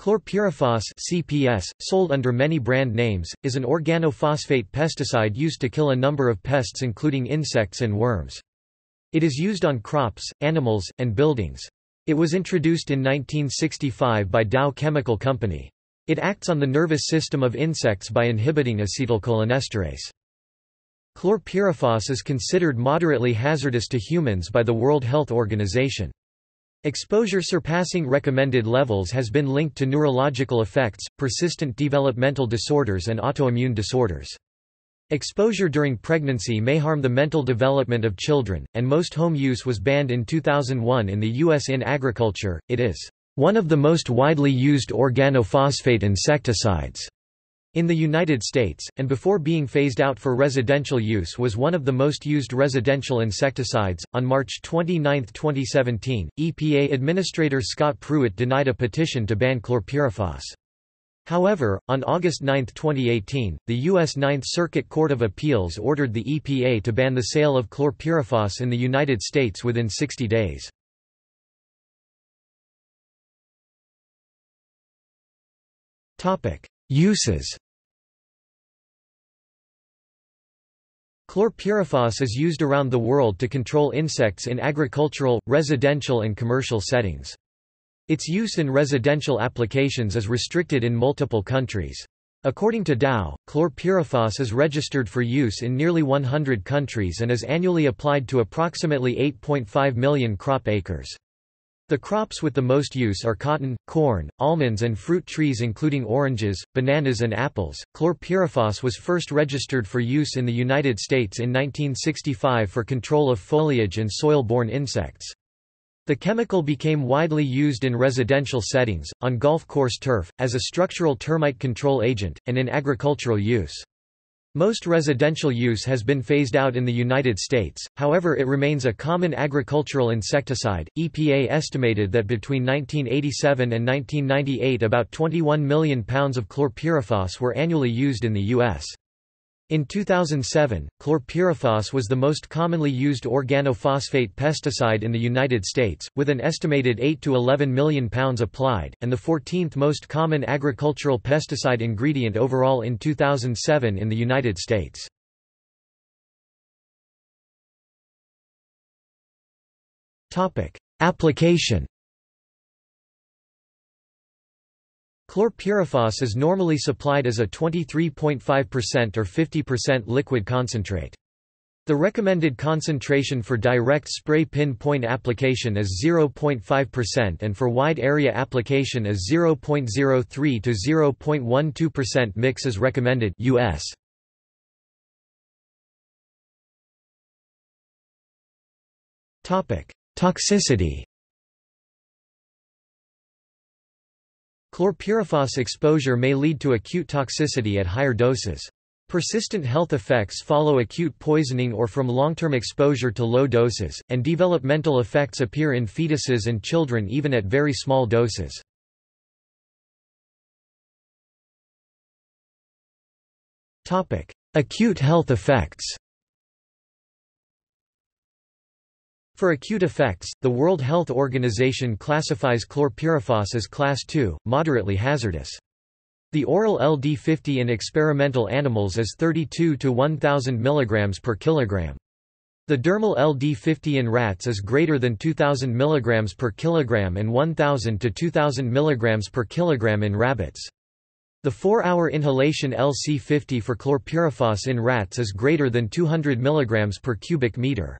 Chlorpyrifos CPS, sold under many brand names, is an organophosphate pesticide used to kill a number of pests including insects and worms. It is used on crops, animals, and buildings. It was introduced in 1965 by Dow Chemical Company. It acts on the nervous system of insects by inhibiting acetylcholinesterase. Chlorpyrifos is considered moderately hazardous to humans by the World Health Organization. Exposure surpassing recommended levels has been linked to neurological effects, persistent developmental disorders and autoimmune disorders. Exposure during pregnancy may harm the mental development of children, and most home use was banned in 2001 in the U.S. In agriculture, it is one of the most widely used organophosphate insecticides. In the United States, and before being phased out for residential use was one of the most used residential insecticides. On March 29, 2017, EPA Administrator Scott Pruitt denied a petition to ban chlorpyrifos. However, on August 9, 2018, the U.S. Ninth Circuit Court of Appeals ordered the EPA to ban the sale of chlorpyrifos in the United States within 60 days. Uses Chlorpyrifos is used around the world to control insects in agricultural, residential and commercial settings. Its use in residential applications is restricted in multiple countries. According to Dow, chlorpyrifos is registered for use in nearly 100 countries and is annually applied to approximately 8.5 million crop acres. The crops with the most use are cotton, corn, almonds and fruit trees including oranges, bananas and apples. Chlorpyrifos was first registered for use in the United States in 1965 for control of foliage and soil-borne insects. The chemical became widely used in residential settings, on golf course turf, as a structural termite control agent, and in agricultural use. Most residential use has been phased out in the United States, however it remains a common agricultural insecticide. EPA estimated that between 1987 and 1998 about 21 million pounds of chlorpyrifos were annually used in the U.S. In 2007, chlorpyrifos was the most commonly used organophosphate pesticide in the United States, with an estimated 8 to 11 million pounds applied, and the 14th most common agricultural pesticide ingredient overall in 2007 in the United States. Application Chlorpyrifos is normally supplied as a 23.5% or 50% liquid concentrate. The recommended concentration for direct spray pinpoint application is 0.5% and for wide area application is 0.03 to 0.12% mix is recommended US. Toxicity Chlorpyrifos exposure may lead to acute toxicity at higher doses. Persistent health effects follow acute poisoning or from long-term exposure to low doses, and developmental effects appear in fetuses and children even at very small doses. Acute health effects For acute effects, the World Health Organization classifies chlorpyrifos as Class II, moderately hazardous. The oral LD50 in experimental animals is 32 to 1000 mg per kilogram. The dermal LD50 in rats is greater than 2000 mg per kilogram and 1000 to 2000 mg per kilogram in rabbits. The 4-hour inhalation LC50 for chlorpyrifos in rats is greater than 200 mg per cubic meter.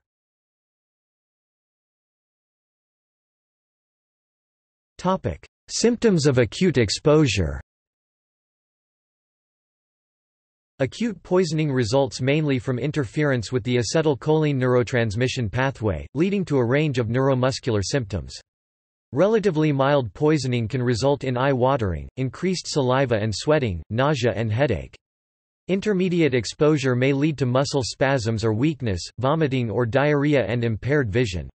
Symptoms of acute exposure. Acute poisoning results mainly from interference with the acetylcholine neurotransmission pathway, leading to a range of neuromuscular symptoms. Relatively mild poisoning can result in eye watering, increased saliva and sweating, nausea and headache. Intermediate exposure may lead to muscle spasms or weakness, vomiting or diarrhea and impaired vision.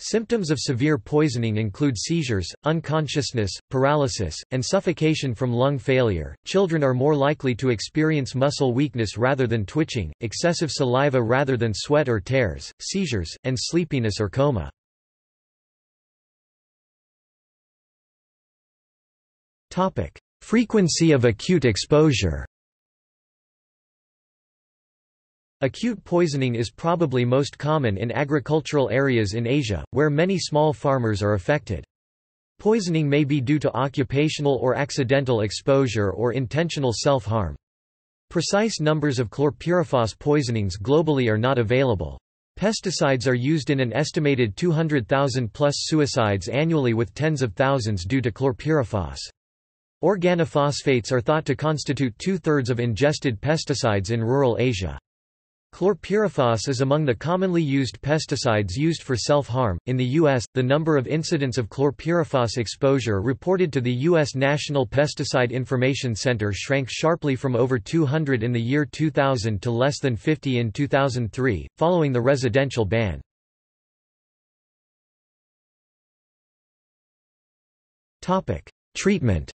Symptoms of severe poisoning include seizures, unconsciousness, paralysis, and suffocation from lung failure. Children are more likely to experience muscle weakness rather than twitching, excessive saliva rather than sweat or tears, seizures, and sleepiness or coma. Topic: Frequency of acute exposure Acute poisoning is probably most common in agricultural areas in Asia, where many small farmers are affected. Poisoning may be due to occupational or accidental exposure or intentional self-harm. Precise numbers of chlorpyrifos poisonings globally are not available. Pesticides are used in an estimated 200,000 plus suicides annually with tens of thousands due to chlorpyrifos. Organophosphates are thought to constitute two-thirds of ingested pesticides in rural Asia. Chlorpyrifos is among the commonly used pesticides used for self-harm. In the U.S., the number of incidents of chlorpyrifos exposure reported to the U.S. National Pesticide Information Center shrank sharply from over 200 in the year 2000 to less than 50 in 2003, following the residential ban. Treatment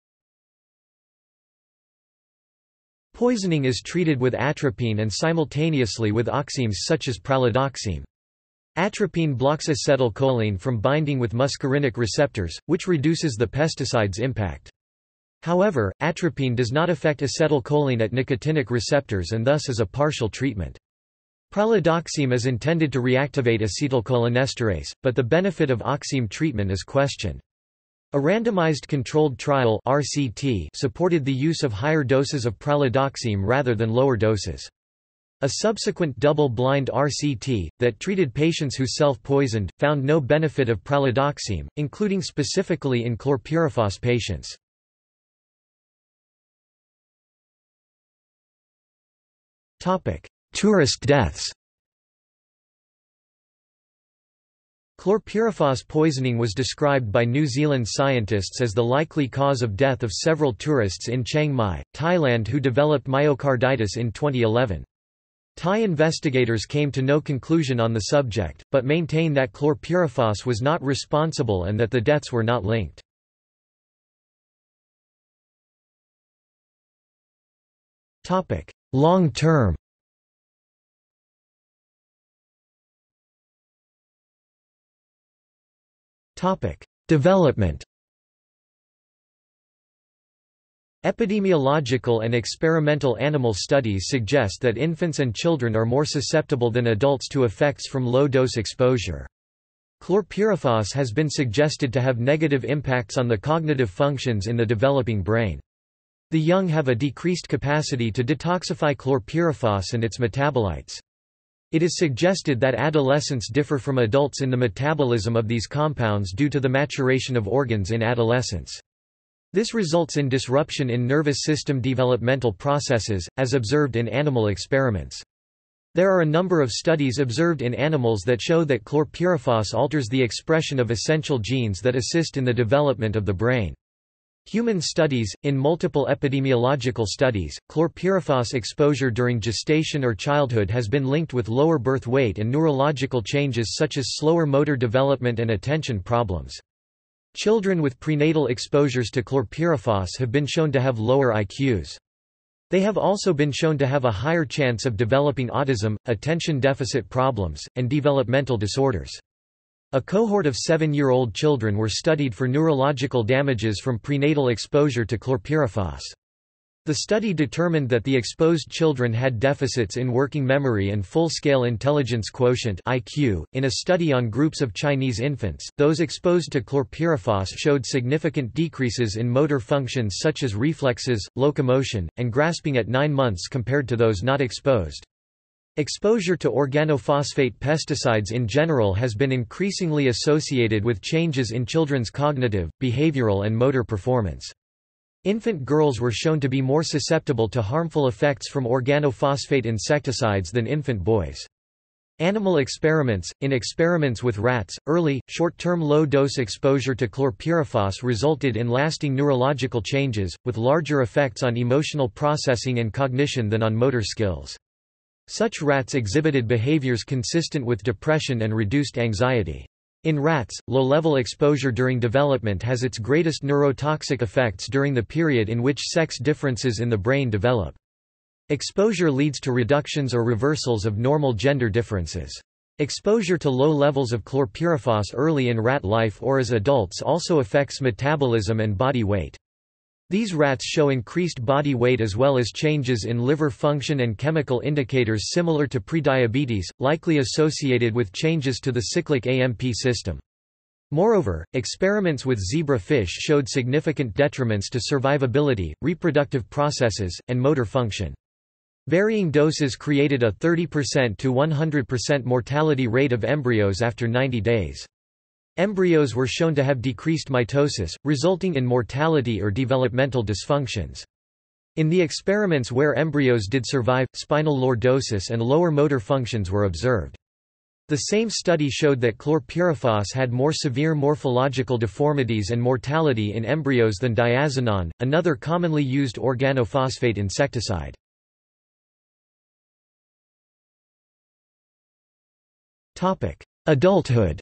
Poisoning is treated with atropine and simultaneously with oximes such as pralidoxime. Atropine blocks acetylcholine from binding with muscarinic receptors, which reduces the pesticide's impact. However, atropine does not affect acetylcholine at nicotinic receptors and thus is a partial treatment. Pralidoxime is intended to reactivate acetylcholinesterase, but the benefit of oxime treatment is questioned. A randomized controlled trial RCT supported the use of higher doses of pralidoxime rather than lower doses. A subsequent double-blind RCT, that treated patients who self-poisoned, found no benefit of pralidoxime, including specifically in chlorpyrifos patients. Tourist deaths Chlorpyrifos poisoning was described by New Zealand scientists as the likely cause of death of several tourists in Chiang Mai, Thailand who developed myocarditis in 2011. Thai investigators came to no conclusion on the subject, but maintain that chlorpyrifos was not responsible and that the deaths were not linked. Long-term Development Epidemiological and experimental animal studies suggest that infants and children are more susceptible than adults to effects from low-dose exposure. Chlorpyrifos has been suggested to have negative impacts on the cognitive functions in the developing brain. The young have a decreased capacity to detoxify chlorpyrifos and its metabolites. It is suggested that adolescents differ from adults in the metabolism of these compounds due to the maturation of organs in adolescence. This results in disruption in nervous system developmental processes, as observed in animal experiments. There are a number of studies observed in animals that show that chlorpyrifos alters the expression of essential genes that assist in the development of the brain. Human studies In multiple epidemiological studies, chlorpyrifos exposure during gestation or childhood has been linked with lower birth weight and neurological changes such as slower motor development and attention problems. Children with prenatal exposures to chlorpyrifos have been shown to have lower IQs. They have also been shown to have a higher chance of developing autism, attention deficit problems, and developmental disorders. A cohort of seven-year-old children were studied for neurological damages from prenatal exposure to chlorpyrifos. The study determined that the exposed children had deficits in working memory and full-scale intelligence quotient (IQ). In a study on groups of Chinese infants, those exposed to chlorpyrifos showed significant decreases in motor functions such as reflexes, locomotion, and grasping at 9 months compared to those not exposed. Exposure to organophosphate pesticides in general has been increasingly associated with changes in children's cognitive, behavioral and motor performance. Infant girls were shown to be more susceptible to harmful effects from organophosphate insecticides than infant boys. Animal experiments In experiments with rats, early, short-term low-dose exposure to chlorpyrifos resulted in lasting neurological changes, with larger effects on emotional processing and cognition than on motor skills. Such rats exhibited behaviors consistent with depression and reduced anxiety. In rats, low-level exposure during development has its greatest neurotoxic effects during the period in which sex differences in the brain develop. Exposure leads to reductions or reversals of normal gender differences. Exposure to low levels of chlorpyrifos early in rat life or as adults also affects metabolism and body weight. These rats show increased body weight as well as changes in liver function and chemical indicators similar to prediabetes, likely associated with changes to the cyclic AMP system. Moreover, experiments with zebra fish showed significant detriments to survivability, reproductive processes, and motor function. Varying doses created a 30% to 100% mortality rate of embryos after 90 days. Embryos were shown to have decreased mitosis, resulting in mortality or developmental dysfunctions. In the experiments where embryos did survive, spinal lordosis and lower motor functions were observed. The same study showed that chlorpyrifos had more severe morphological deformities and mortality in embryos than diazinon, another commonly used organophosphate insecticide. Adulthood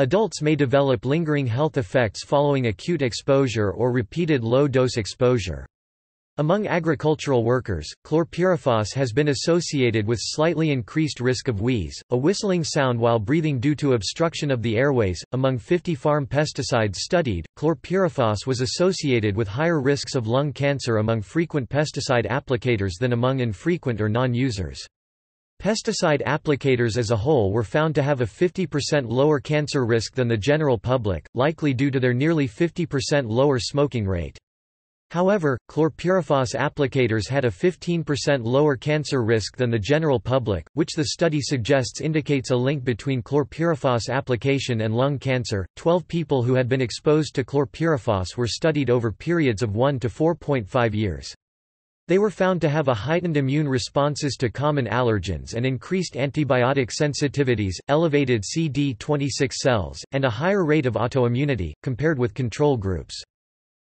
Adults may develop lingering health effects following acute exposure or repeated low-dose exposure. Among agricultural workers, chlorpyrifos has been associated with slightly increased risk of wheeze, a whistling sound while breathing due to obstruction of the airways. Among 50 farm pesticides studied, chlorpyrifos was associated with higher risks of lung cancer among frequent pesticide applicators than among infrequent or non-users. Pesticide applicators as a whole were found to have a 50% lower cancer risk than the general public, likely due to their nearly 50% lower smoking rate. However, chlorpyrifos applicators had a 15% lower cancer risk than the general public, which the study suggests indicates a link between chlorpyrifos application and lung cancer. Twelve people who had been exposed to chlorpyrifos were studied over periods of 1 to 4.5 years. They were found to have a heightened immune responses to common allergens and increased antibiotic sensitivities, elevated CD26 cells, and a higher rate of autoimmunity, compared with control groups.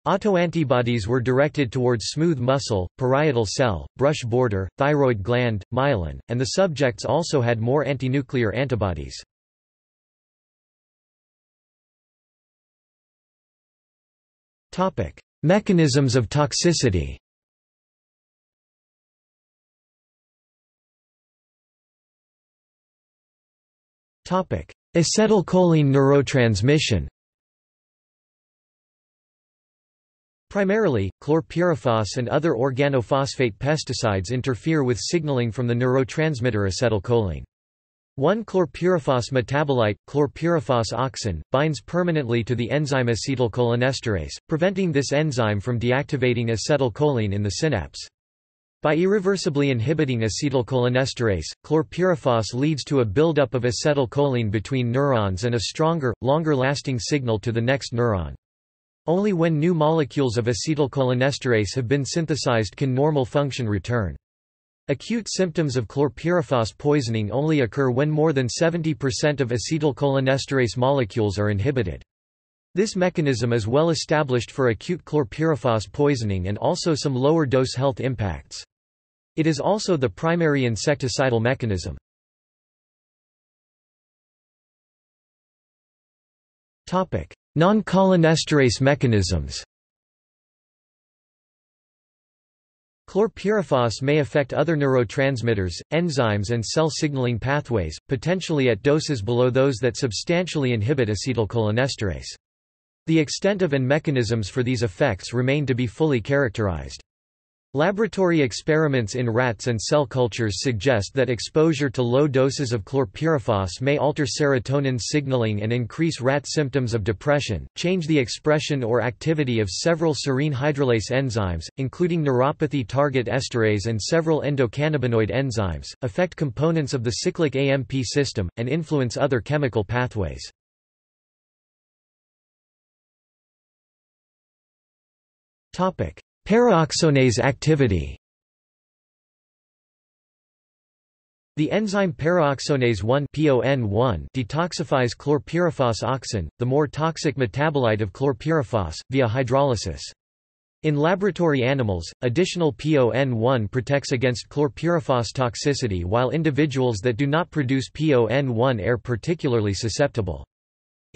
Autoantibodies were directed towards smooth muscle, parietal cell, brush border, thyroid gland, myelin, and the subjects also had more antinuclear antibodies. Mechanisms of toxicity Acetylcholine neurotransmission Primarily, chlorpyrifos and other organophosphate pesticides interfere with signaling from the neurotransmitter acetylcholine. One chlorpyrifos metabolite, chlorpyrifos oxon, binds permanently to the enzyme acetylcholinesterase, preventing this enzyme from deactivating acetylcholine in the synapse. By irreversibly inhibiting acetylcholinesterase, chlorpyrifos leads to a buildup of acetylcholine between neurons and a stronger, longer-lasting signal to the next neuron. Only when new molecules of acetylcholinesterase have been synthesized can normal function return. Acute symptoms of chlorpyrifos poisoning only occur when more than 70% of acetylcholinesterase molecules are inhibited. This mechanism is well established for acute chlorpyrifos poisoning and also some lower dose health impacts. It is also the primary insecticidal mechanism. Non-cholinesterase mechanisms Chlorpyrifos may affect other neurotransmitters, enzymes and cell signaling pathways, potentially at doses below those that substantially inhibit acetylcholinesterase. The extent of and mechanisms for these effects remain to be fully characterized. Laboratory experiments in rats and cell cultures suggest that exposure to low doses of chlorpyrifos may alter serotonin signaling and increase rat symptoms of depression, change the expression or activity of several serine hydrolase enzymes, including neuropathy target esterase and several endocannabinoid enzymes, affect components of the cyclic AMP system, and influence other chemical pathways. Paraoxonase activity The enzyme paraoxonase 1 detoxifies chlorpyrifos oxon, the more toxic metabolite of chlorpyrifos, via hydrolysis. In laboratory animals, additional PON1 protects against chlorpyrifos toxicity while individuals that do not produce PON1 are particularly susceptible.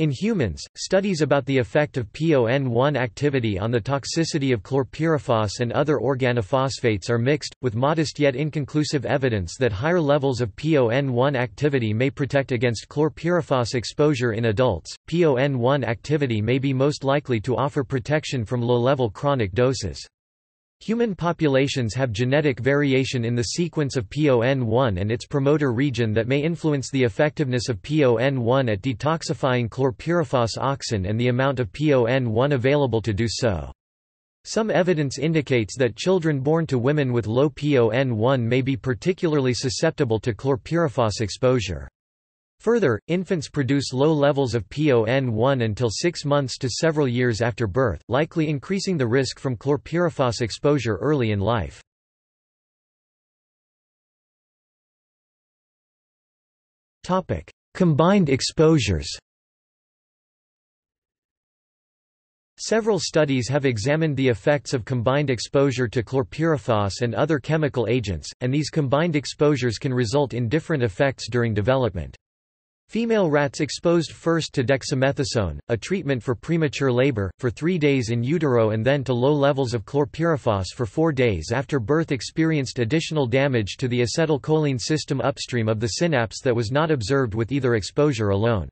In humans, studies about the effect of PON1 activity on the toxicity of chlorpyrifos and other organophosphates are mixed, with modest yet inconclusive evidence that higher levels of PON1 activity may protect against chlorpyrifos exposure in adults. PON1 activity may be most likely to offer protection from low-level chronic doses. Human populations have genetic variation in the sequence of PON1 and its promoter region that may influence the effectiveness of PON1 at detoxifying chlorpyrifos oxon and the amount of PON1 available to do so. Some evidence indicates that children born to women with low PON1 may be particularly susceptible to chlorpyrifos exposure. Further, infants produce low levels of PON1 until six months to several years after birth, likely increasing the risk from chlorpyrifos exposure early in life. Combined exposures Several studies have examined the effects of combined exposure to chlorpyrifos and other chemical agents, and these combined exposures can result in different effects during development. Female rats exposed first to dexamethasone, a treatment for premature labor, for three days in utero and then to low levels of chlorpyrifos for four days after birth experienced additional damage to the acetylcholine system upstream of the synapse that was not observed with either exposure alone.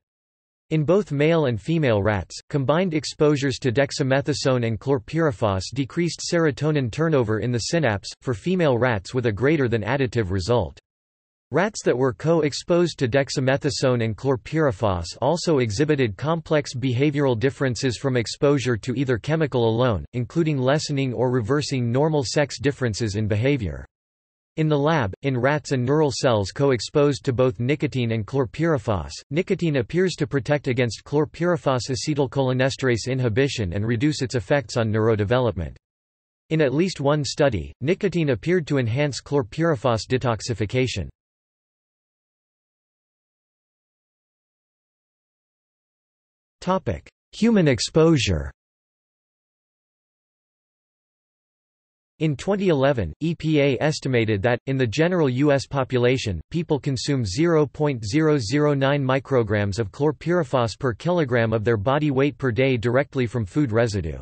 In both male and female rats, combined exposures to dexamethasone and chlorpyrifos decreased serotonin turnover in the synapse, for female rats with a greater than additive result. Rats that were co-exposed to dexamethasone and chlorpyrifos also exhibited complex behavioral differences from exposure to either chemical alone, including lessening or reversing normal sex differences in behavior. In the lab, in rats and neural cells co-exposed to both nicotine and chlorpyrifos, nicotine appears to protect against chlorpyrifos acetylcholinesterase inhibition and reduce its effects on neurodevelopment. In at least one study, nicotine appeared to enhance chlorpyrifos detoxification. Human exposure In 2011, EPA estimated that, in the general U.S. population, people consume 0.009 micrograms of chlorpyrifos per kilogram of their body weight per day directly from food residue.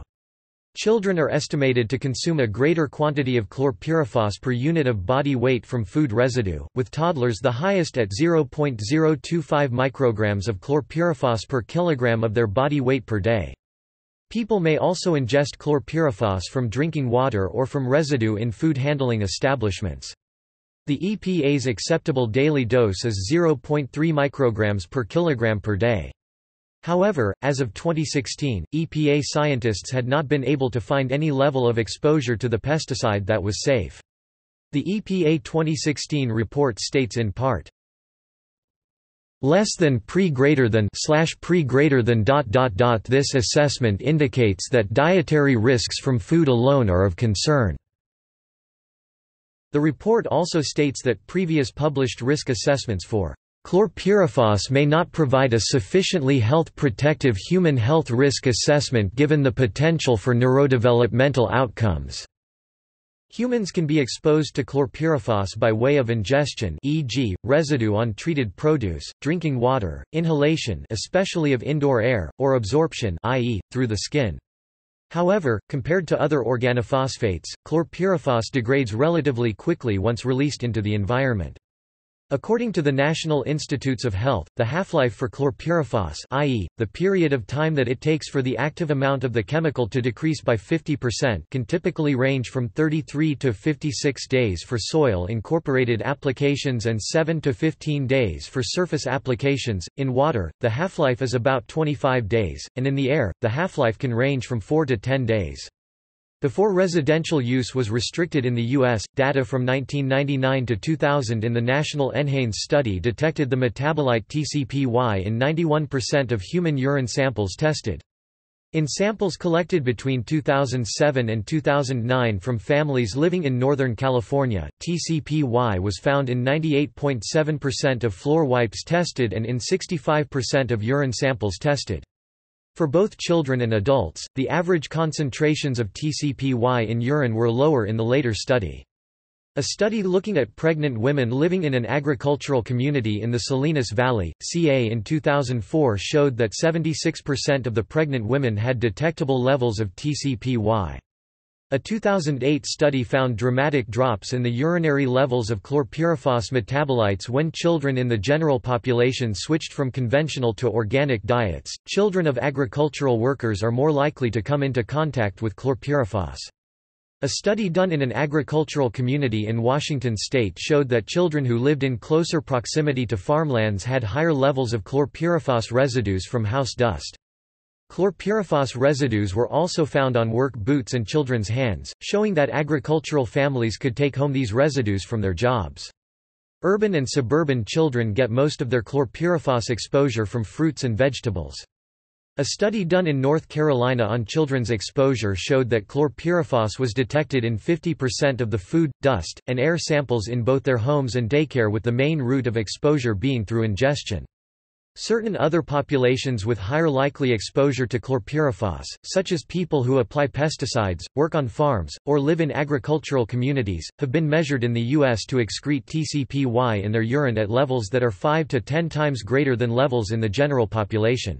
Children are estimated to consume a greater quantity of chlorpyrifos per unit of body weight from food residue, with toddlers the highest at 0.025 micrograms of chlorpyrifos per kilogram of their body weight per day. People may also ingest chlorpyrifos from drinking water or from residue in food handling establishments. The EPA's acceptable daily dose is 0.3 micrograms per kilogram per day. However, as of 2016, EPA scientists had not been able to find any level of exposure to the pesticide that was safe. The EPA 2016 report states in part, less than pre greater than slash pre greater than dot dot dot this assessment indicates that dietary risks from food alone are of concern the report also states that previous published risk assessments for Chlorpyrifos may not provide a sufficiently health-protective human health risk assessment given the potential for neurodevelopmental outcomes. Humans can be exposed to chlorpyrifos by way of ingestion e.g., residue on treated produce, drinking water, inhalation especially of indoor air, or absorption i.e., through the skin. However, compared to other organophosphates, chlorpyrifos degrades relatively quickly once released into the environment. According to the National Institutes of Health, the half-life for chlorpyrifos i.e., the period of time that it takes for the active amount of the chemical to decrease by 50% can typically range from 33 to 56 days for soil-incorporated applications and 7 to 15 days for surface applications. In water, the half-life is about 25 days, and in the air, the half-life can range from 4 to 10 days. Before residential use was restricted in the U.S., data from 1999 to 2000 in the National NHANES study detected the metabolite TCPY in 91% of human urine samples tested. In samples collected between 2007 and 2009 from families living in Northern California, TCPY was found in 98.7% of floor wipes tested and in 65% of urine samples tested. For both children and adults, the average concentrations of TCPY in urine were lower in the later study. A study looking at pregnant women living in an agricultural community in the Salinas Valley, CA in 2004 showed that 76% of the pregnant women had detectable levels of TCPY. A 2008 study found dramatic drops in the urinary levels of chlorpyrifos metabolites when children in the general population switched from conventional to organic diets. Children of agricultural workers are more likely to come into contact with chlorpyrifos. A study done in an agricultural community in Washington state showed that children who lived in closer proximity to farmlands had higher levels of chlorpyrifos residues from house dust. Chlorpyrifos residues were also found on work boots and children's hands, showing that agricultural families could take home these residues from their jobs. Urban and suburban children get most of their chlorpyrifos exposure from fruits and vegetables. A study done in North Carolina on children's exposure showed that chlorpyrifos was detected in 50% of the food, dust, and air samples in both their homes and daycare with the main route of exposure being through ingestion. Certain other populations with higher likely exposure to chlorpyrifos, such as people who apply pesticides, work on farms, or live in agricultural communities, have been measured in the U.S. to excrete TCPY in their urine at levels that are 5 to 10 times greater than levels in the general population.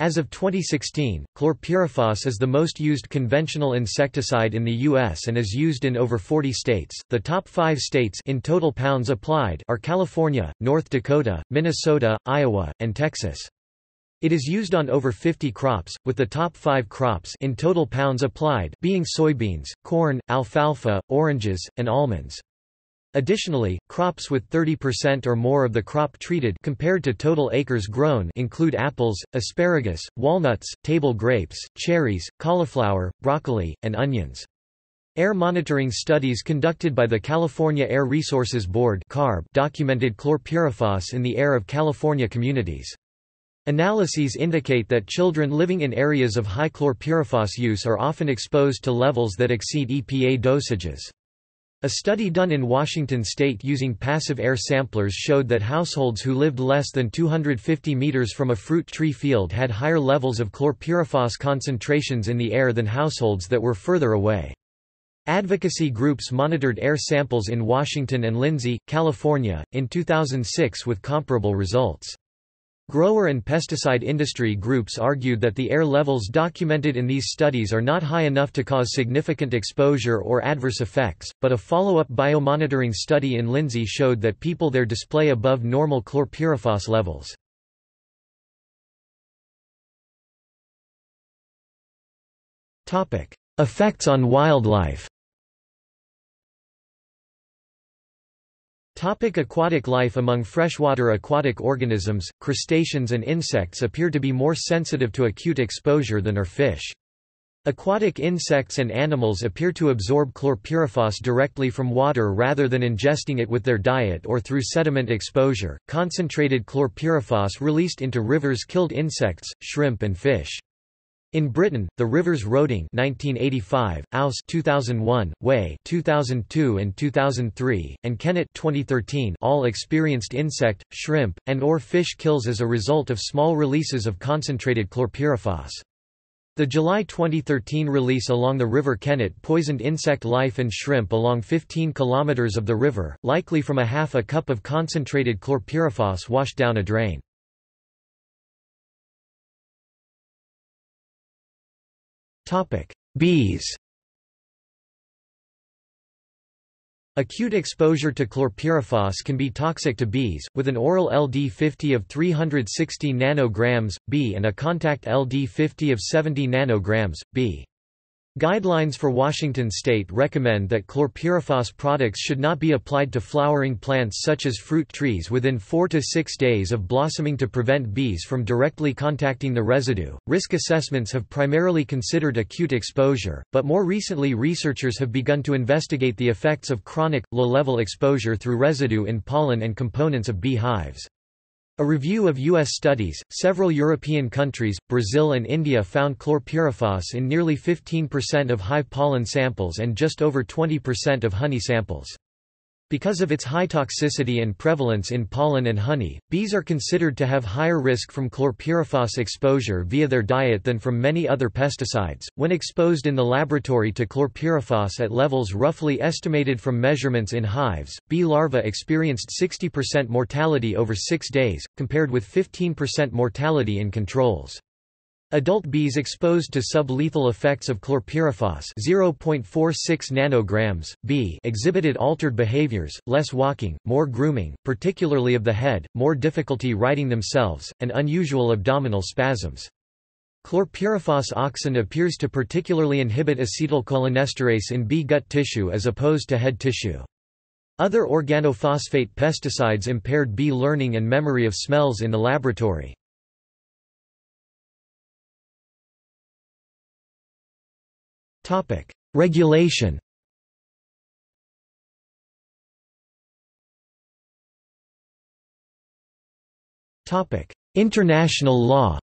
As of 2016, chlorpyrifos is the most used conventional insecticide in the U.S. and is used in over 40 states. The top five states in total pounds applied are California, North Dakota, Minnesota, Iowa, and Texas. It is used on over 50 crops, with the top five crops in total pounds applied being soybeans, corn, alfalfa, oranges, and almonds. Additionally, crops with 30% or more of the crop treated compared to total acres grown include apples, asparagus, walnuts, table grapes, cherries, cauliflower, broccoli, and onions. Air monitoring studies conducted by the California Air Resources Board (CARB) documented chlorpyrifos in the air of California communities. Analyses indicate that children living in areas of high chlorpyrifos use are often exposed to levels that exceed EPA dosages. A study done in Washington state using passive air samplers showed that households who lived less than 250 meters from a fruit tree field had higher levels of chlorpyrifos concentrations in the air than households that were further away. Advocacy groups monitored air samples in Washington and Lindsay, California, in 2006 with comparable results. Grower and pesticide industry groups argued that the air levels documented in these studies are not high enough to cause significant exposure or adverse effects, but a follow-up biomonitoring study in Lindsay showed that people there display above normal chlorpyrifos levels. Effects on wildlife Topic aquatic life Among freshwater aquatic organisms, crustaceans and insects appear to be more sensitive to acute exposure than are fish. Aquatic insects and animals appear to absorb chlorpyrifos directly from water rather than ingesting it with their diet or through sediment exposure. Concentrated chlorpyrifos released into rivers killed insects, shrimp and fish. In Britain, the rivers Roding 1985, Ouse 2001, Wey 2002 and 2003, and Kennet 2013 all experienced insect, shrimp, and or fish kills as a result of small releases of concentrated chlorpyrifos. The July 2013 release along the River Kennet poisoned insect life and shrimp along 15 kilometers of the river, likely from a half a cup of concentrated chlorpyrifos washed down a drain. Bees Acute exposure to chlorpyrifos can be toxic to bees, with an oral LD50 of 360 nanograms, B and a contact LD50 of 70 nanograms, B. Guidelines for Washington state recommend that chlorpyrifos products should not be applied to flowering plants such as fruit trees within 4 to 6 days of blossoming to prevent bees from directly contacting the residue. Risk assessments have primarily considered acute exposure, but more recently researchers have begun to investigate the effects of chronic, low-level exposure through residue in pollen and components of bee hives. A review of U.S. studies, several European countries, Brazil and India found chlorpyrifos in nearly 15% of hive pollen samples and just over 20% of honey samples. Because of its high toxicity and prevalence in pollen and honey, bees are considered to have higher risk from chlorpyrifos exposure via their diet than from many other pesticides. When exposed in the laboratory to chlorpyrifos at levels roughly estimated from measurements in hives, bee larvae experienced 60% mortality over 6 days, compared with 15% mortality in controls. Adult bees exposed to sublethal effects of chlorpyrifos 0.46 nanograms, B exhibited altered behaviors, less walking, more grooming, particularly of the head, more difficulty righting themselves, and unusual abdominal spasms. Chlorpyrifos oxon appears to particularly inhibit acetylcholinesterase in bee gut tissue as opposed to head tissue. Other organophosphate pesticides impaired bee learning and memory of smells in the laboratory. Regulation. Topic: International law.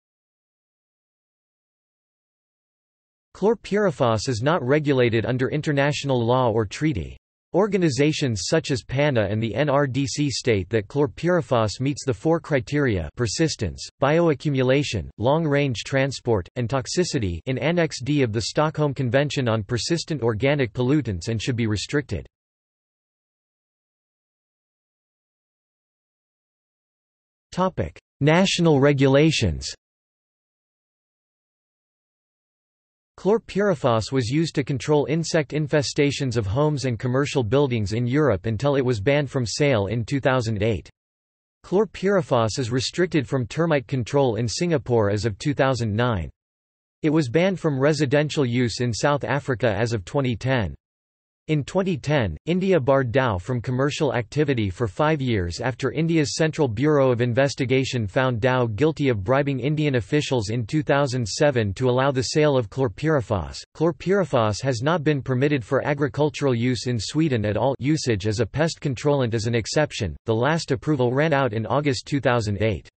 Chlorpyrifos is not regulated under international law or treaty. Organizations such as PANNA and the NRDC state that chlorpyrifos meets the four criteria persistence, bioaccumulation, long-range transport, and toxicity in Annex D of the Stockholm Convention on Persistent Organic Pollutants and should be restricted. National regulations Chlorpyrifos was used to control insect infestations of homes and commercial buildings in Europe until it was banned from sale in 2008. Chlorpyrifos is restricted from termite control in Singapore as of 2009. It was banned from residential use in South Africa as of 2010. In 2010, India barred Dow from commercial activity for five years after India's Central Bureau of Investigation found Dow guilty of bribing Indian officials in 2007 to allow the sale of chlorpyrifos. Chlorpyrifos has not been permitted for agricultural use in Sweden at all usage as a pest controlant is an exception. The last approval ran out in August 2008.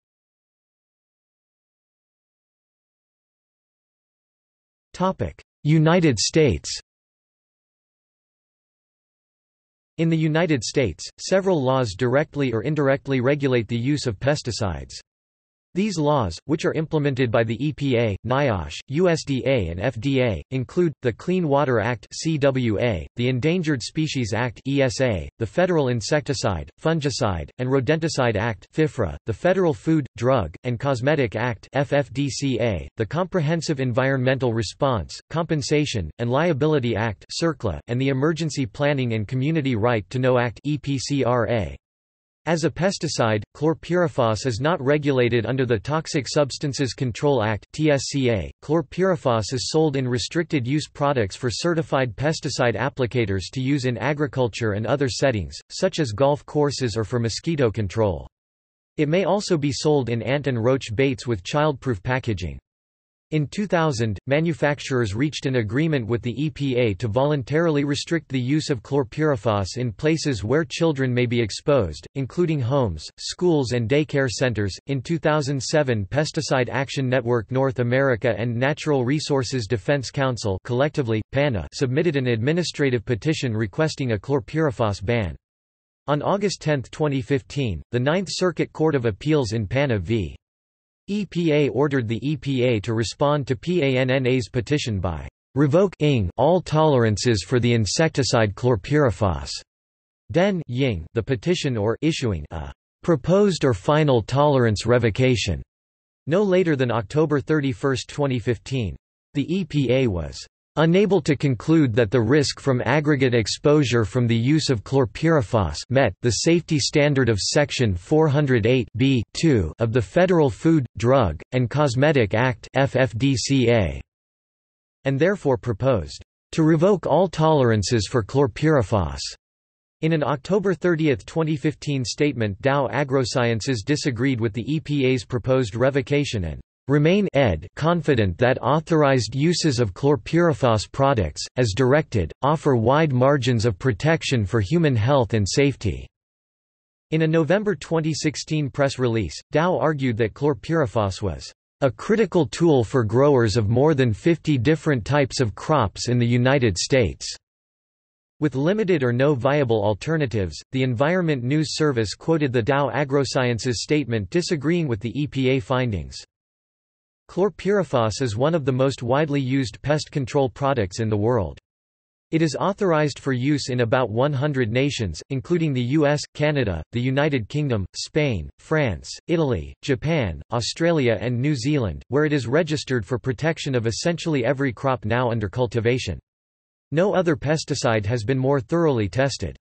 United States In the United States, several laws directly or indirectly regulate the use of pesticides. These laws, which are implemented by the EPA, NIOSH, USDA and FDA, include, the Clean Water Act CWA, the Endangered Species Act ESA, the Federal Insecticide, Fungicide, and Rodenticide Act FIFRA, the Federal Food, Drug, and Cosmetic Act FFDCA, the Comprehensive Environmental Response, Compensation, and Liability Act CERCLA, and the Emergency Planning and Community Right to Know Act EPCRA. As a pesticide, chlorpyrifos is not regulated under the Toxic Substances Control Act (TSCA). Chlorpyrifos is sold in restricted use products for certified pesticide applicators to use in agriculture and other settings, such as golf courses or for mosquito control. It may also be sold in ant and roach baits with childproof packaging. In 2000, manufacturers reached an agreement with the EPA to voluntarily restrict the use of chlorpyrifos in places where children may be exposed, including homes, schools, and daycare centers. In 2007, Pesticide Action Network North America and Natural Resources Defense Council, collectively PANNA, submitted an administrative petition requesting a chlorpyrifos ban. On August 10, 2015, the Ninth Circuit Court of Appeals in PANNA v. EPA ordered the EPA to respond to PANNA's petition by revoking all tolerances for the insecticide chlorpyrifos. Den Ying the petition or issuing a proposed or final tolerance revocation no later than October 31, 2015. The EPA was Unable to conclude that the risk from aggregate exposure from the use of chlorpyrifos met the safety standard of Section 408 of the Federal Food, Drug, and Cosmetic Act and therefore proposed to revoke all tolerances for chlorpyrifos. In an October 30, 2015 statement Dow AgroSciences disagreed with the EPA's proposed revocation and Remain ed confident that authorized uses of chlorpyrifos products, as directed, offer wide margins of protection for human health and safety." In a November 2016 press release, Dow argued that chlorpyrifos was a critical tool for growers of more than 50 different types of crops in the United States. With limited or no viable alternatives, the Environment News Service quoted the Dow AgroSciences statement disagreeing with the EPA findings. Chlorpyrifos is one of the most widely used pest control products in the world. It is authorized for use in about 100 nations, including the US, Canada, the United Kingdom, Spain, France, Italy, Japan, Australia and New Zealand, where it is registered for protection of essentially every crop now under cultivation. No other pesticide has been more thoroughly tested.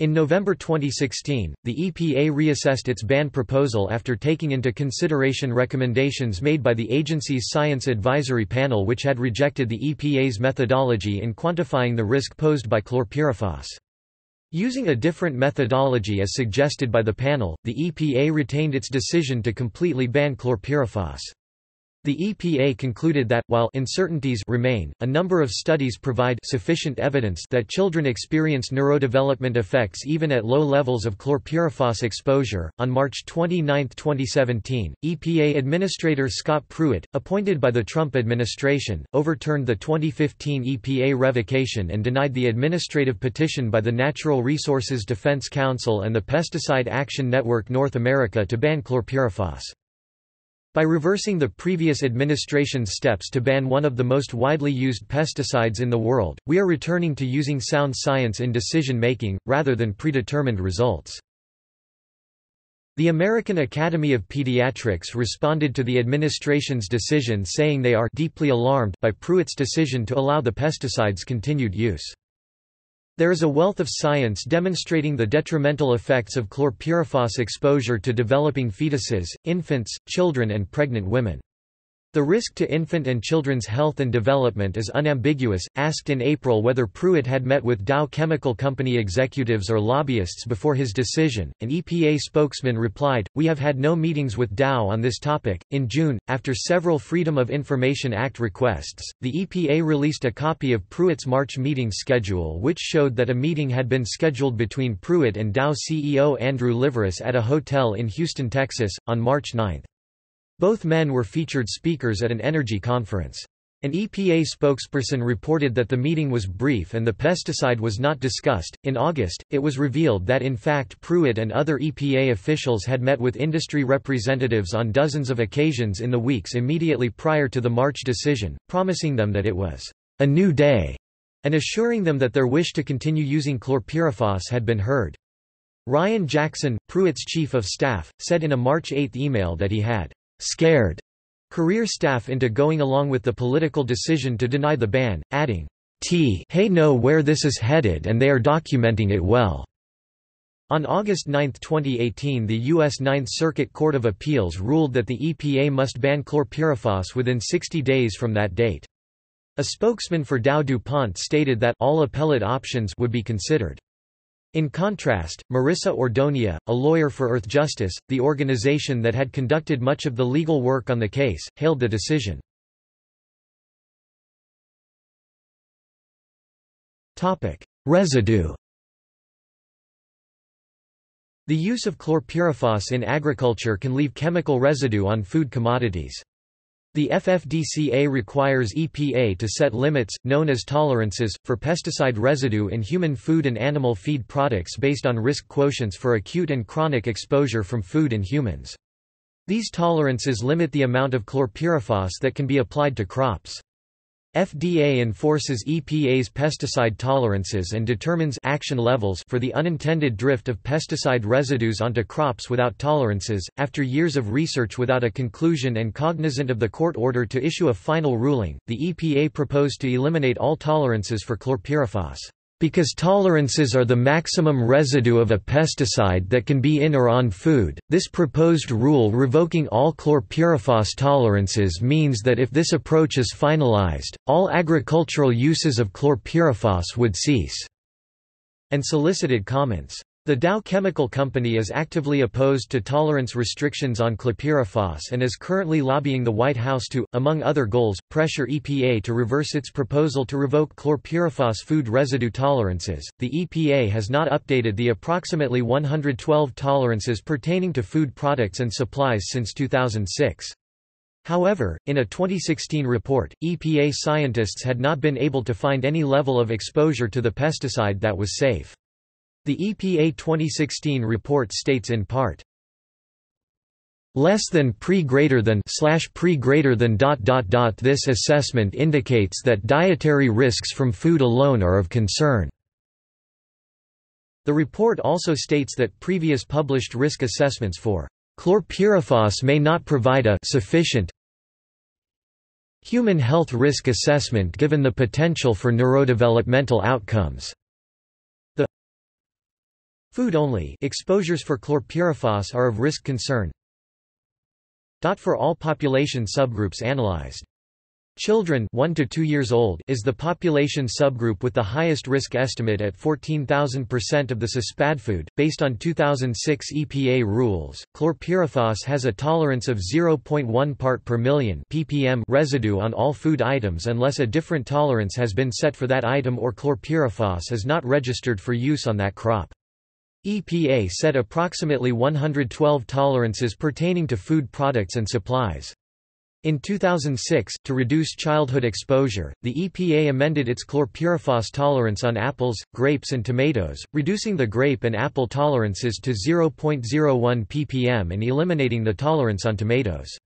In November 2016, the EPA reassessed its ban proposal after taking into consideration recommendations made by the agency's Science Advisory Panel which had rejected the EPA's methodology in quantifying the risk posed by chlorpyrifos. Using a different methodology as suggested by the panel, the EPA retained its decision to completely ban chlorpyrifos. The EPA concluded that, while uncertainties remain, a number of studies provide sufficient evidence that children experience neurodevelopment effects even at low levels of chlorpyrifos exposure. On March 29, 2017, EPA Administrator Scott Pruitt, appointed by the Trump administration, overturned the 2015 EPA revocation and denied the administrative petition by the Natural Resources Defense Council and the Pesticide Action Network North America to ban chlorpyrifos. By reversing the previous administration's steps to ban one of the most widely used pesticides in the world, we are returning to using sound science in decision-making, rather than predetermined results. The American Academy of Pediatrics responded to the administration's decision saying they are deeply alarmed by Pruitt's decision to allow the pesticide's continued use. There is a wealth of science demonstrating the detrimental effects of chlorpyrifos exposure to developing fetuses, infants, children and pregnant women. The risk to infant and children's health and development is unambiguous. Asked in April whether Pruitt had met with Dow Chemical Company executives or lobbyists before his decision, an EPA spokesman replied, We have had no meetings with Dow on this topic. In June, after several Freedom of Information Act requests, the EPA released a copy of Pruitt's March meeting schedule which showed that a meeting had been scheduled between Pruitt and Dow CEO Andrew Liveris at a hotel in Houston, Texas, on March 9. Both men were featured speakers at an energy conference. An EPA spokesperson reported that the meeting was brief and the pesticide was not discussed. In August, it was revealed that in fact Pruitt and other EPA officials had met with industry representatives on dozens of occasions in the weeks immediately prior to the March decision, promising them that it was a new day and assuring them that their wish to continue using chlorpyrifos had been heard. Ryan Jackson, Pruitt's chief of staff, said in a March 8 email that he had scared career staff into going along with the political decision to deny the ban, adding, T hey know where this is headed and they are documenting it well. On August 9, 2018 the U.S. Ninth Circuit Court of Appeals ruled that the EPA must ban chlorpyrifos within 60 days from that date. A spokesman for Dow DuPont stated that all appellate options would be considered. In contrast, Marissa Ordonia, a lawyer for Earthjustice, the organization that had conducted much of the legal work on the case, hailed the decision. Residue The use of chlorpyrifos in agriculture can leave chemical residue on food commodities. The FFDCA requires EPA to set limits, known as tolerances, for pesticide residue in human food and animal feed products based on risk quotients for acute and chronic exposure from food in humans. These tolerances limit the amount of chlorpyrifos that can be applied to crops. FDA enforces EPA's pesticide tolerances and determines action levels for the unintended drift of pesticide residues onto crops without tolerances. After years of research without a conclusion and cognizant of the court order to issue a final ruling, the EPA proposed to eliminate all tolerances for chlorpyrifos. Because tolerances are the maximum residue of a pesticide that can be in or on food, this proposed rule revoking all chlorpyrifos tolerances means that if this approach is finalized, all agricultural uses of chlorpyrifos would cease." and solicited comments. The Dow Chemical Company is actively opposed to tolerance restrictions on chlorpyrifos and is currently lobbying the White House to, among other goals, pressure EPA to reverse its proposal to revoke chlorpyrifos food residue tolerances. The EPA has not updated the approximately 112 tolerances pertaining to food products and supplies since 2006. However, in a 2016 report, EPA scientists had not been able to find any level of exposure to the pesticide that was safe. The EPA 2016 report states in part, less than pre greater than slash pre greater than dot dot dot this assessment indicates that dietary risks from food alone are of concern. The report also states that previous published risk assessments for chlorpyrifos may not provide a sufficient human health risk assessment given the potential for neurodevelopmental outcomes food-only exposures for chlorpyrifos are of risk concern for all population subgroups analyzed. Children 1 to 2 years old is the population subgroup with the highest risk estimate at 14,000% of the ssPAD food. Based on 2006 EPA rules, chlorpyrifos has a tolerance of 0.1 part per million ppm residue on all food items unless a different tolerance has been set for that item or chlorpyrifos is not registered for use on that crop. EPA set approximately 112 tolerances pertaining to food products and supplies. In 2006, to reduce childhood exposure, the EPA amended its chlorpyrifos tolerance on apples, grapes and tomatoes, reducing the grape and apple tolerances to 0.01 ppm and eliminating the tolerance on tomatoes.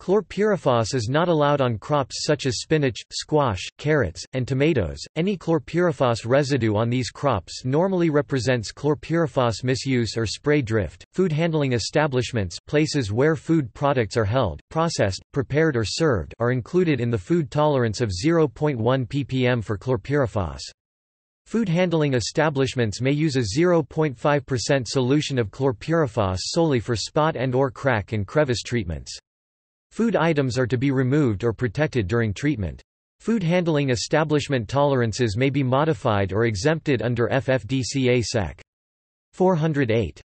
Chlorpyrifos is not allowed on crops such as spinach, squash, carrots, and tomatoes. Any chlorpyrifos residue on these crops normally represents chlorpyrifos misuse or spray drift. Food handling establishments, places where food products are held, processed, prepared or served, are included in the food tolerance of 0.1 ppm for chlorpyrifos. Food handling establishments may use a 0.5% solution of chlorpyrifos solely for spot and or crack and crevice treatments. Food items are to be removed or protected during treatment. Food handling establishment tolerances may be modified or exempted under FFDCA Sec. 408.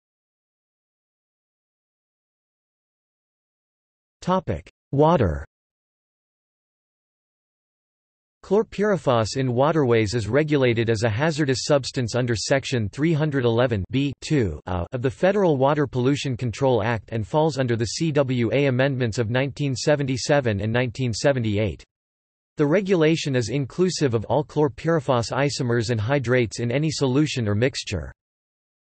Water Chlorpyrifos in waterways is regulated as a hazardous substance under Section 311 of the Federal Water Pollution Control Act and falls under the CWA amendments of 1977 and 1978. The regulation is inclusive of all chlorpyrifos isomers and hydrates in any solution or mixture.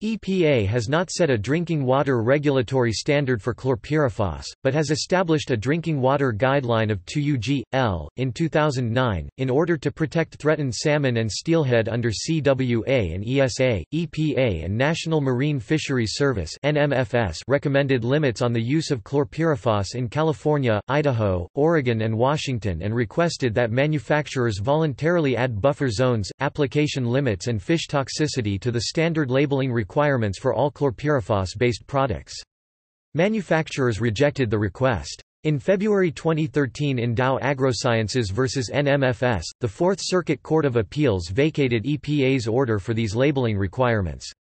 EPA has not set a drinking water regulatory standard for chlorpyrifos, but has established a drinking water guideline of 2 ug.L. In 2009, in order to protect threatened salmon and steelhead under CWA and ESA, EPA and National Marine Fisheries Service NMFS recommended limits on the use of chlorpyrifos in California, Idaho, Oregon and Washington and requested that manufacturers voluntarily add buffer zones, application limits and fish toxicity to the standard labeling requirements requirements for all chlorpyrifos-based products. Manufacturers rejected the request. In February 2013 in Dow AgroSciences vs. NMFS, the Fourth Circuit Court of Appeals vacated EPA's order for these labeling requirements.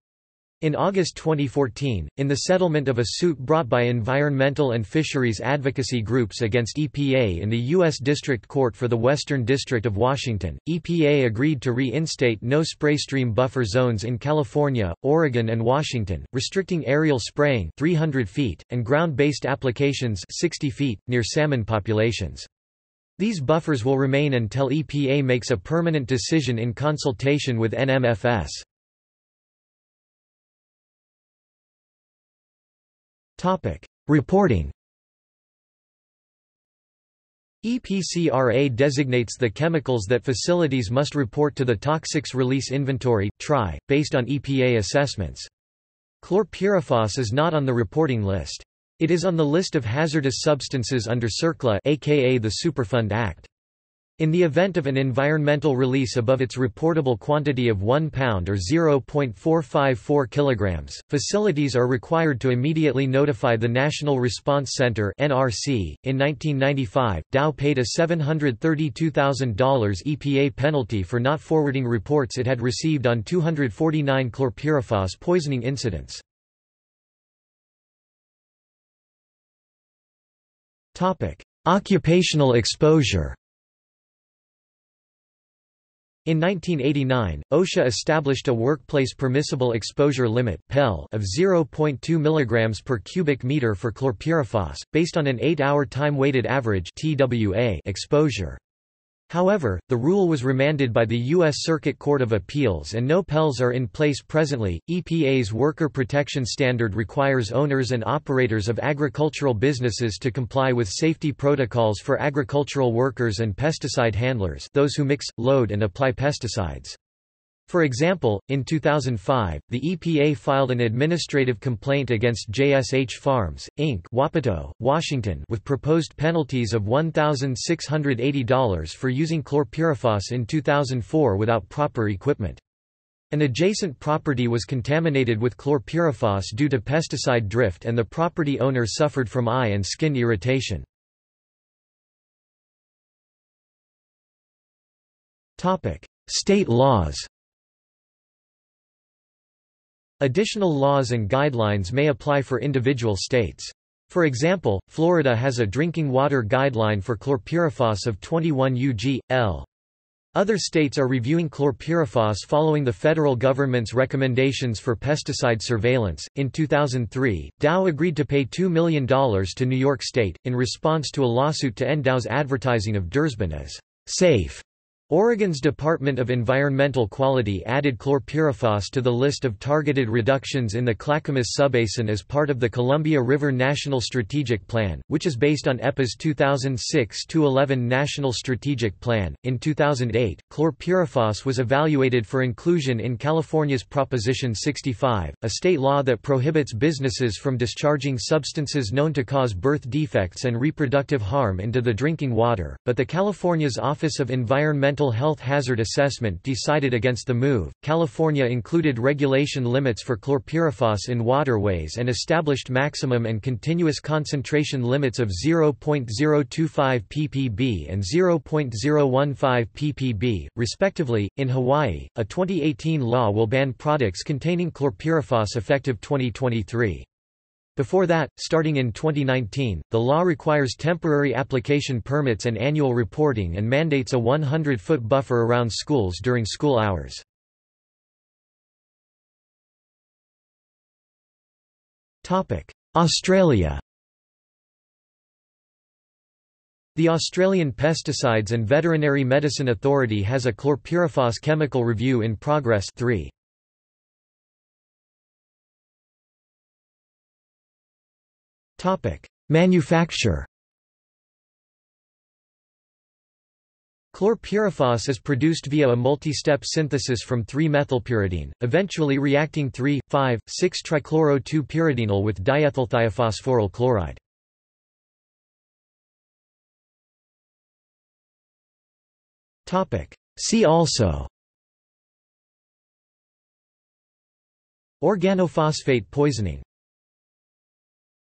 In August 2014, in the settlement of a suit brought by environmental and fisheries advocacy groups against EPA in the U.S. District Court for the Western District of Washington, EPA agreed to reinstate no spray stream buffer zones in California, Oregon and Washington, restricting aerial spraying 300 feet, and ground-based applications 60 feet, near salmon populations. These buffers will remain until EPA makes a permanent decision in consultation with NMFS. Topic: Reporting. EPCRA designates the chemicals that facilities must report to the Toxics Release Inventory (TRI) based on EPA assessments. Chlorpyrifos is not on the reporting list. It is on the list of hazardous substances under CERCLA aka the Superfund Act. In the event of an environmental release above its reportable quantity of 1 pound or 0.454 kilograms, facilities are required to immediately notify the National Response Center (NRC). In 1995, Dow paid a $732,000 EPA penalty for not forwarding reports it had received on 249 chlorpyrifos poisoning incidents. Topic: Occupational exposure. In 1989, OSHA established a workplace permissible exposure limit of 0.2 mg per cubic meter for chlorpyrifos, based on an 8-hour time-weighted average exposure. However, the rule was remanded by the U.S. Circuit Court of Appeals and no PELs are in place presently. EPA's worker protection standard requires owners and operators of agricultural businesses to comply with safety protocols for agricultural workers and pesticide handlers those who mix, load and apply pesticides. For example, in 2005, the EPA filed an administrative complaint against JSH Farms, Inc. Wapato, Washington with proposed penalties of $1,680 for using chlorpyrifos in 2004 without proper equipment. An adjacent property was contaminated with chlorpyrifos due to pesticide drift and the property owner suffered from eye and skin irritation. State laws Additional laws and guidelines may apply for individual states. For example, Florida has a drinking water guideline for chlorpyrifos of 21 ug.L. Other states are reviewing chlorpyrifos following the federal government's recommendations for pesticide surveillance. In 2003, Dow agreed to pay $2 million to New York State, in response to a lawsuit to end Dow's advertising of Dursban as safe Oregon's Department of Environmental Quality added chlorpyrifos to the list of targeted reductions in the Clackamas Subbasin as part of the Columbia River National Strategic Plan, which is based on EPA's 2006-11 National Strategic Plan. In 2008, chlorpyrifos was evaluated for inclusion in California's Proposition 65, a state law that prohibits businesses from discharging substances known to cause birth defects and reproductive harm into the drinking water, but the California's Office of Environmental Environmental Health Hazard Assessment decided against the move. California included regulation limits for chlorpyrifos in waterways and established maximum and continuous concentration limits of 0.025 ppb and 0.015 ppb, respectively. In Hawaii, a 2018 law will ban products containing chlorpyrifos effective 2023. Before that, starting in 2019, the law requires temporary application permits and annual reporting and mandates a 100-foot buffer around schools during school hours. Australia The Australian Pesticides and Veterinary Medicine Authority has a chlorpyrifos chemical review in progress 3. Manufacture. Chlorpyrifos is produced via a multi-step synthesis from 3-methylpyridine, eventually reacting 3,5,6-trichloro-2-pyridinol with diethylthiophosphoryl chloride. See also Organophosphate poisoning